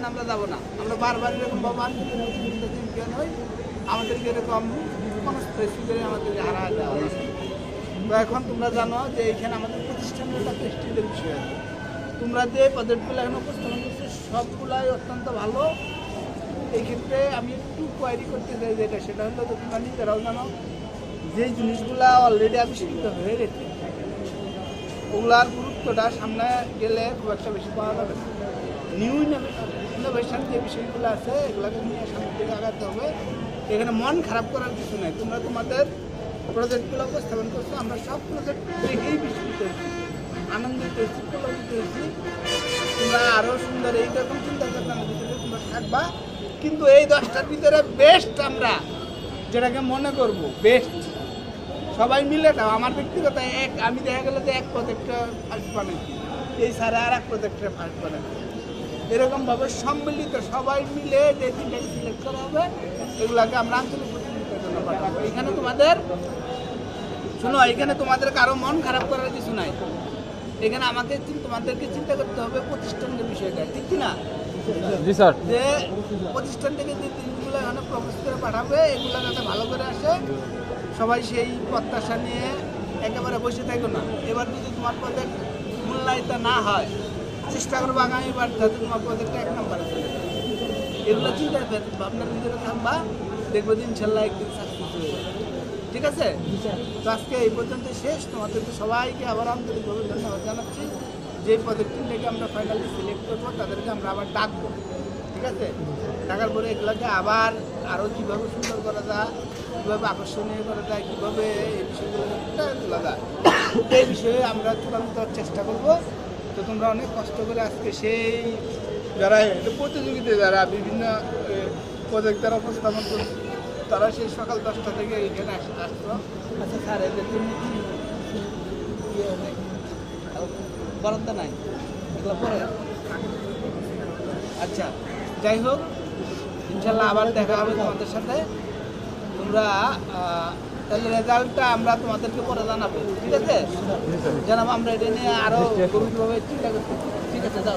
এখানে আমরা যাব না। আমরা বারবার এরকম বাবা চ্যাম্পিয়ন হই আমাদেরকে এরকম হারা তো এখন তোমরা জানো যে এখানে আমাদের প্রতিষ্ঠানের একটা প্রেস্টিজের বিষয় আছে। তোমরা যে প্রজেক্টগুলো এখন উপস্থাপন করছ, সবগুলাই অত্যন্ত ভালো। এই ক্ষেত্রে আমি একটু কোয়ারি করতে চাই যেটা, সেটা হলো যে তোমরা নিজেরাও জানো যে জিনিসগুলা অলরেডি আবিষ্কৃত হয়ে গেছে, ওগুলার গুরুত্বটা সামনে গেলে খুব একটা বেশি পাওয়া যাবে নিউ ইনোভেশন যে বিষয়গুলো আছে, এগুলোকে নিয়ে সামনের দিকে আগাতে হবে। এখানে মন খারাপ করার কিছু নাই। তোমরা তোমাদের প্রজেক্টগুলো উপস্থাপন করছ, আমরা সব প্রজেক্ট দেখেই বিস্মিত হয়েছি আনন্দিত হয়েছি প্রলোভিত হয়েছি। তোমরা আরও সুন্দর এইরকম চিন্তা চেতনার ভিতরে তোমরা থাকবা। কিন্তু এই দশটার ভিতরে বেস্ট আমরা যেটাকে মনে করব বেস্ট সবাই মিলে দাও আমার ব্যক্তিগত এক আমি দেখা গেল যে এক প্রজেক্টে ফার্স্ট বানাইছি এই স্যারে আর এক প্রজেক্টে ফার্স্ট বানাইছি এরকমভাবে সম্মিলিত সবাই মিলে যে তিনটাকে সিলেক্ট করা হবে এগুলাকে আমরা আঞ্চলিক প্রতিনিধিত্বের জন্য পাঠাবো। এখানে তোমাদের শোনো এখানে তোমাদের কারও মন খারাপ করার কিছু নাই। এখানে আমাকে তোমাদেরকে চিন্তা করতে হবে প্রতিষ্ঠানের বিষয়টা ঠিক কি না জি স্যার। যে প্রতিষ্ঠান থেকে যে জিনিসগুলো এখানে প্রবেশ করে পাঠাবে এগুলো যাতে ভালো করে আসে সবাই সেই প্রত্যাশা নিয়ে একেবারে বসে থাকো না। এবার যদি তোমার প্রজেক্ট মূল্যায়িত না হয়, চেষ্টা করব আগামীবার যাতে তোমার প্রজেক্টটা এক নম্বরে চলে। এগুলো চিন্তা ভাবনার ভিতরে থাকবা দেখব দিন ইনশাল্লাহ একদিন সাকসেস হয়ে যাবে। ঠিক আছে? তো আজকে এই পর্যন্ত শেষ। তোমাদেরকে সবাইকে আবার আন্তরিকভাবে ধন্যবাদ জানাচ্ছি। যে প্রজেক্টটি থেকে আমরা ফাইনালি সিলেক্ট করব, তাদেরকে আমরা আবার ডাকবো। ঠিক আছে? ডাকার পরে এগুলোকে আবার আরও কীভাবে সুন্দর করা যায়, কীভাবে আকর্ষণীয় করা যায়, কীভাবে এই বিষয়গুলো তোলা যায়। এই বিষয়ে আমরা চূড়ান্ত চেষ্টা করব। তো তোমরা অনেক কষ্ট করে আজকে সেই যারা প্রতিযোগিতা যারা বিভিন্ন প্রজেক্ট যারা উপস্থাপন করছে তারা সেই সকাল দশটা থেকে এখানে আস- আসতো। আচ্ছা স্যার, এদের জন্য ইয়ে? বরাদ্দ নাই? এগুলো পরে। আচ্ছা যাই হোক ইনশাল্লাহ আবার দেখা হবে তোমাদের সাথে। তোমরা তাহলে রেজাল্টটা আমরা তোমাদেরকে পরে জানাব ঠিক আছে? জানাব আমরা এটা নিয়ে আরও গভীরভাবে চিন্তা করছি। ঠিক আছে যাও